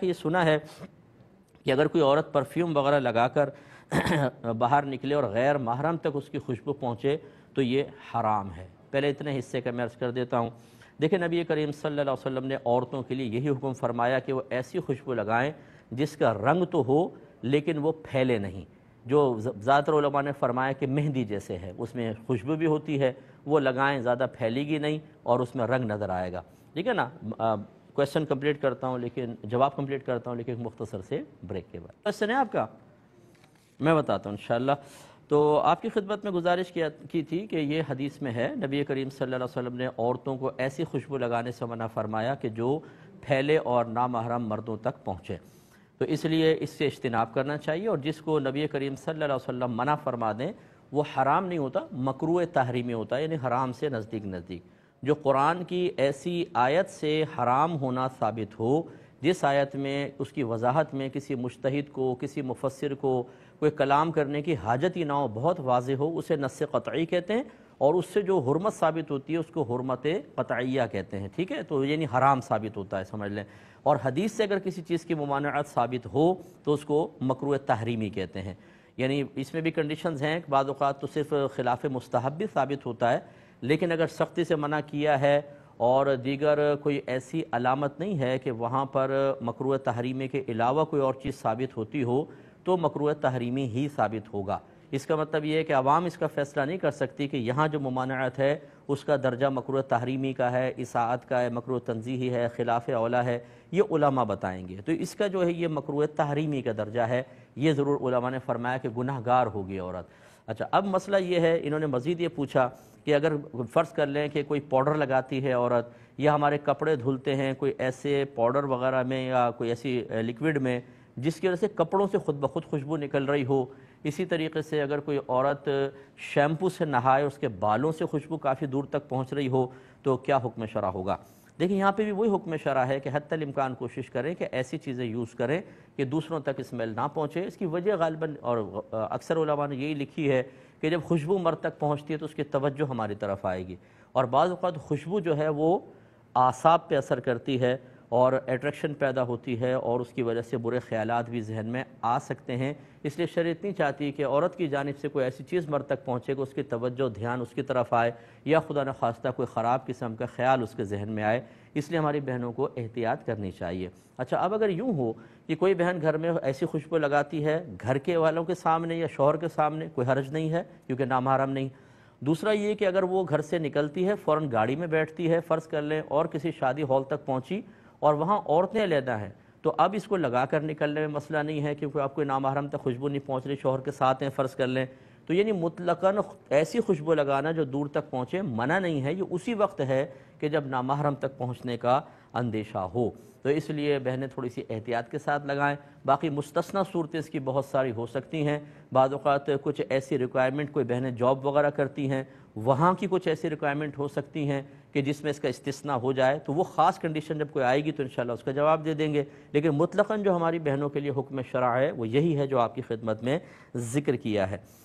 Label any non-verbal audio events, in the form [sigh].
کہ یہ سنا ہے کہ اگر کوئی عورت پرفیوم وغیرہ لگا کر [clears throat] باہر نکلے اور غیر محرم تک اس کی خوشبو پہنچے تو یہ حرام ہے۔ پہلے اتنے حصے کا میں عرض کر دیتا ہوں۔ دیکھیں نبی کریم صلی اللہ علیہ وسلم نے عورتوں کے لیے یہی حکم فرمایا کہ وہ ایسی خوشبو لگائیں جس کا رنگ تو ہو لیکن وہ پھیلے نہیں۔ جو زیادہ تر علماء نے فرمایا کہ مہندی جیسے ہے، اس میں خوشبو بھی ہوتی ہے، وہ لگائیں زیادہ پھیلے گی نہیں اور اس میں رنگ نظر آئے گا۔ ٹھیک ہے نا؟ کوشچن کمپلیٹ کرتا ہوں، لیکن جواب کمپلیٹ کرتا ہوں، لیکن مختصر سے بریک کے بعد۔ کوشچن ہے آپ کا۔ میں بتاتا ہوں، انشاءاللہ۔ تو آپ کی خدمت میں گزارش کیا کی تھی کہ یہ حدیث میں ہے، نبی کریم صلی اللہ علیہ وسلم نے عورتوں کو ایسی خوشبو لگانے سے منع فرمایا کہ جو پھیلے اور نامحرم مردوں تک پہنچے۔ تو اس لیے اس سے اجتناب کرنا چاہیے اور جس کو نبی کریم صلی اللہ علیہ وسلم منع فرما دیں، وہ حرام نہیں ہوتا مکروع تحریمی ہوتا ہے یعنی حرام سے نزدیک نزدیک۔ جو قرآن کی ایسی آیت سے حرام ہونا ثابت ہو، جس آیت میں، اس کی وضاحت میں کسی مشتحد کو، کسی مفسر کو کوئی کلام کرنے کی حاجت ہی نہ ہو، بہت واضح ہو، اسے نص قطعی کہتے ہیں اور اس سے جو حرمت ثابت ہوتی ہے، اس کو حرمت قطعیہ کہتے ہیں، ٹھیک ہے؟ تو یعنی حرام ثابت ہوتا ہے، سمجھ لیں۔ اور حدیث سے اگر کسی چیز کی ممانعت ثابت ہو، تو اس کو مکروع تحریمی کہتے ہیں۔ یعنی اس میں بھی کنڈیشنز ہیں، بعض اوقات تو صرف خلاف مستحب بھی ثابت ہوتا ہے لیکن اگر سختی سے منع کیا ہے اور دیگر کوئی ایسی علامت نہیں ہے کہ وہاں پر مکروع تحریمی کے علاوہ کوئی اور چیز ثابت ہوتی ہو، تو مکروع تحریمی ہی ثابت ہوگا۔ اس کا مطلب یہ ہے کہ عوام اس کا فیصلہ نہیں کر سکتی کہ یہاں جو ممانعت ہے، اس کا درجہ مکروع تحریمی کا ہے، اساعت کا ہے مکروع تنظیحی ہے، خلاف اولا ہے، یہ علماء بتائیں گے۔ تو اس کا جو ہے یہ مکروع تحریمی کا درجہ ہے، یہ ضرور علماء نے فرمایا کہ گناہ گار ہوگی عورت۔ اچھا اب مسئلہ یہ ہے، انہوں نے مزید یہ پوچھا کہ اگر فرض کر لیں کہ کوئی پاؤڈر لگاتی ہے عورت یا ہمارے کپڑے دھلتے ہیں، کوئی ایسے پاؤڈر وغیرہ میں یا کوئی ایسی لکوڈ میں، جس کی وجہ سے کپڑوں سے خود بخود خوشبو نکل رہی ہو، اسی طریقے سے اگر کوئی عورت شیمپو سے نہائے اس کے بالوں سے خوشبو کافی دور تک پہنچ رہی ہو، تو کیا حکم شرع ہوگا؟ دیکھیں یہاں پہ بھی وہی حکم شرع ہے کہ حتی الامکان کوشش کریں کہ ایسی چیزیں یوز کریں کہ دوسروں تک اسمیل نہ پہنچے۔ اس کی وجہ غالباً اور اکثر علماء نے یہی لکھی ہے کہ جب خوشبو مرد تک پہنچتی ہے تو اس کی توجہ ہماری طرف آئے گی۔ اور بعض اوقات خوشبو جو ہے وہ آساب پہ اثر کرتی ہے۔ اور اٹریکشن پیدا ہوتی ہے اور اس کی وجہ سے برے خیالات بھی ذہن میں آ سکتے ہیں۔ اس لیے شریعت نہیں چاہتی کہ عورت کی جانب سے کوئی ایسی چیز مرد تک پہنچے کہ اس کی توجہ، دھیان اس کی طرف آئے یا خدا نخواستہ کوئی خراب قسم کا خیال اس کے ذہن میں آئے۔ اس لیے ہماری بہنوں کو احتیاط کرنی چاہیے۔ اچھا اب اگر یوں ہو کہ کوئی بہن گھر میں ایسی خوشبو لگاتی ہے گھر کے والوں کے سامنے یا شوہر کے سامنے، کوئی حرج نہیں ہے کیونکہ نامحرم نہیں۔ دوسرا یہ کہ اگر وہ گھر سے نکلتی ہے، فوراً گاڑی میں بیٹھتی ہے، فرض کر لیں اور کسی شادی ہال تک پہنچی اور وہاں عورتیں علیحدہ ہیں۔ تو اب اس کو لگا کر نکلنے میں مسئلہ نہیں ہے، کیونکہ آپ کوئی نامحرم تک خوشبو نہیں پہنچ رہی، شوہر کے ساتھ ہیں، فرض کر لیں۔ تو یعنی مطلقاً ایسی خوشبو لگانا جو دور تک پہنچے، منع نہیں ہے، یہ اسی وقت ہے کہ جب نامحرم تک پہنچنے کا اندیشہ ہو۔ تو اس لیے بہنیں تھوڑی سی احتیاط کے ساتھ لگائیں۔ باقی مستثنا صورتیں اس کی بہت ساری ہو سکتی ہیں۔ بعض اوقات کچھ ایسی ریکوائرمنٹ کوئی بہنیں جاب وغیرہ کرتی ہیں، وہاں کی کچھ ایسی ریکوائرمنٹ ہو سکتی ہیں کہ جس میں اس کا استثناء ہو جائے۔ تو وہ خاص کنڈیشن جب کوئی آئے گی تو انشاءاللہ اس کا جواب دے دیں گے۔ لیکن مطلقاً جو ہماری بہنوں کے لیے حکم شرع ہے، وہ یہی ہے جو آپ کی خدمت میں ذکر کیا ہے۔